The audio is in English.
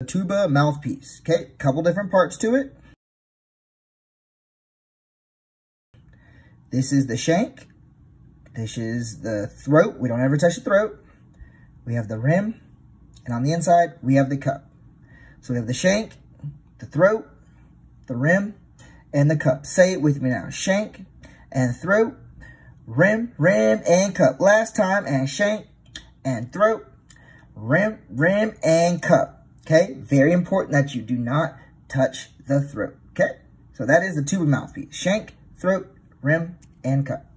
the tuba mouthpiece. Okay, couple different parts to it. This is the shank. This is the throat. We don't ever touch the throat. We have the rim. And on the inside, we have the cup. So we have the shank, the throat, the rim, and the cup. Say it with me now. Shank and throat, rim, rim, and cup. Last time, and shank and throat, rim, rim, and cup. Okay? Very important that you do not touch the throat. Okay? So that is the tuba mouthpiece. Shank, throat, rim, and cup.